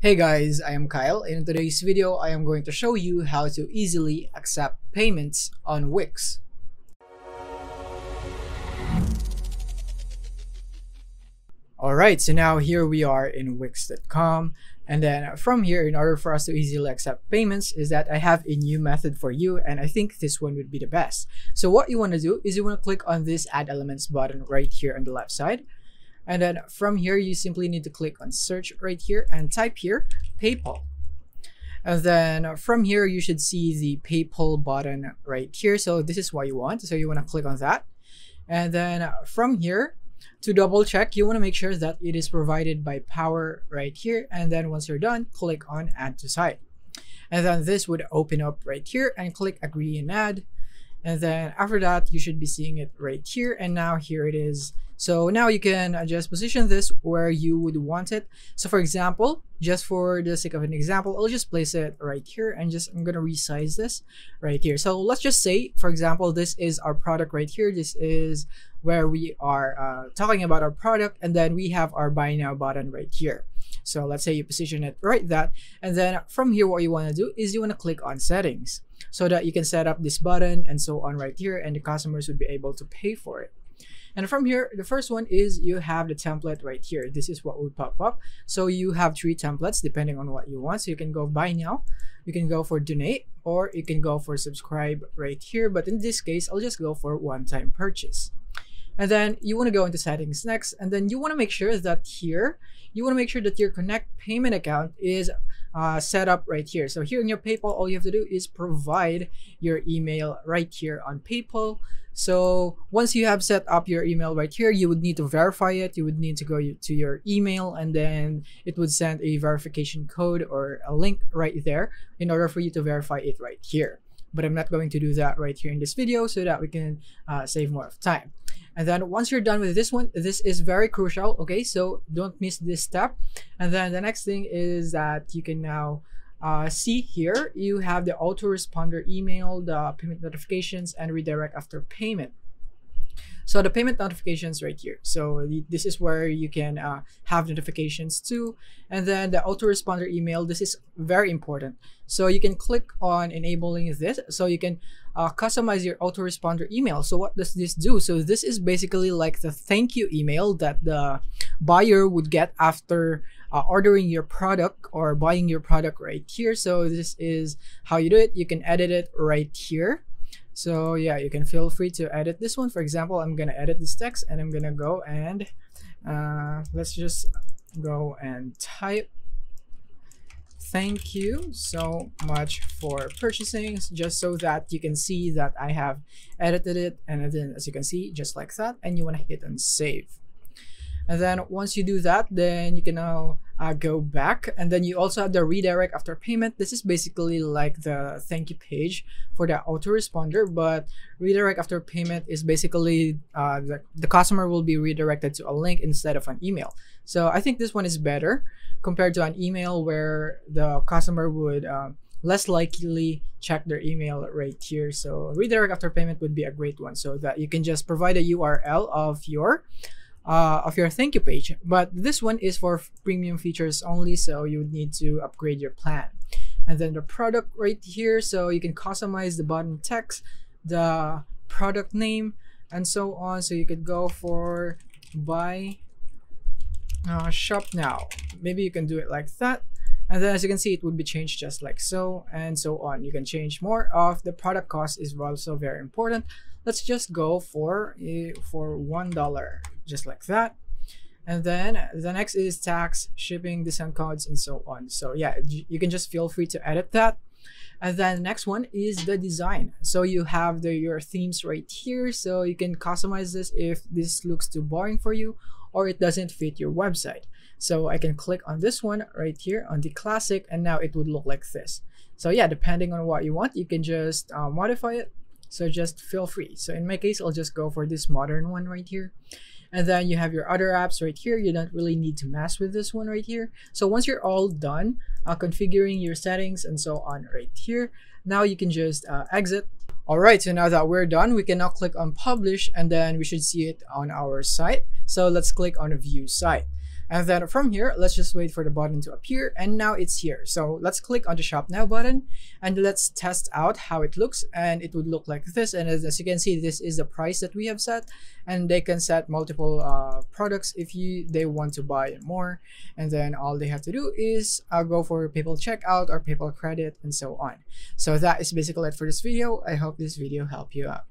Hey guys, I am Kyle and in today's video I am going to show you how to easily accept payments on Wix. Alright, so now here we are in Wix.com and then from here in order for us to easily accept payments is that I have a new method for you and I think this one would be the best. So what you want to do is you want to click on this add elements button right here on the left side and then from here, you simply need to click on search right here and type here PayPal. And then from here, you should see the PayPal button right here. So this is what you want. So you want to click on that. And then from here, to double check, you want to make sure that it is provided by POWR right here. And then once you're done, click on Add to Site. And then this would open up right here and click Agree and Add. And then after that, you should be seeing it right here. And now here it is so now you can just position this where you would want it. So for example, just for the sake of an example, I'll just place it right here and just I'm gonna resize this right here. So let's just say, for example, this is our product right here. This is where we are uh, talking about our product and then we have our buy now button right here. So let's say you position it right that and then from here what you want to do is you want to click on settings so that you can set up this button and so on right here and the customers would be able to pay for it. And from here, the first one is you have the template right here. This is what would pop up. So you have three templates depending on what you want. So you can go buy now, you can go for donate, or you can go for subscribe right here. But in this case, I'll just go for one-time purchase. And then you want to go into settings next, and then you want to make sure that here, you want to make sure that your Connect payment account is uh, set up right here. So here in your PayPal, all you have to do is provide your email right here on PayPal. So once you have set up your email right here, you would need to verify it. You would need to go to your email and then it would send a verification code or a link right there in order for you to verify it right here. But I'm not going to do that right here in this video so that we can uh, save more of time. And then once you're done with this one, this is very crucial. Okay, so don't miss this step. And then the next thing is that you can now uh, see here, you have the autoresponder email, the payment notifications, and redirect after payment. So the payment notifications right here. So this is where you can uh, have notifications too. And then the autoresponder email, this is very important. So you can click on enabling this. So you can uh, customize your autoresponder email. So what does this do? So this is basically like the thank you email that the buyer would get after uh, ordering your product or buying your product right here. So this is how you do it. You can edit it right here. So yeah, you can feel free to edit this one. For example, I'm gonna edit this text and I'm gonna go and uh, let's just go and type thank you so much for purchasing just so that you can see that I have edited it and then as you can see just like that and you want to hit and save and then once you do that then you can now uh, go back. And then you also have the redirect after payment. This is basically like the thank you page for the autoresponder but redirect after payment is basically uh, the, the customer will be redirected to a link instead of an email. So i think this one is better compared to an email where the customer would uh, less likely check their email right here. So redirect after payment would be a great one so that you can just provide a url of your uh, of your thank you page. But this one is for premium features only, so you would need to upgrade your plan. And then the product right here, so you can customize the button text, the product name, and so on. So you could go for buy uh, shop now. Maybe you can do it like that. And then as you can see, it would be changed just like so and so on. You can change more of the product cost is also very important. Let's just go for, uh, for $1 just like that. And then the next is tax shipping discount codes and so on. So yeah you can just feel free to edit that. And then the next one is the design. So you have the your themes right here. So you can customize this if this looks too boring for you or it doesn't fit your website. So i can click on this one right here on the classic and now it would look like this. So yeah depending on what you want you can just uh, modify it so just feel free. So in my case i'll just go for this modern one right here. And then you have your other apps right here. You don't really need to mess with this one right here. So once you're all done uh, configuring your settings and so on right here now you can just uh, exit. All right so now that we're done we can now click on publish and then we should see it on our site. So let's click on view site And then from here, let's just wait for the button to appear and now it's here. So let's click on the shop now button and let's test out how it looks and it would look like this. And as, you can see, this is the price that we have set and they can set multiple uh, products if you they want to buy more. And then all they have to do is uh, go for PayPal checkout or PayPal credit and so on. So that is basically it for this video. I hope this video helped you out.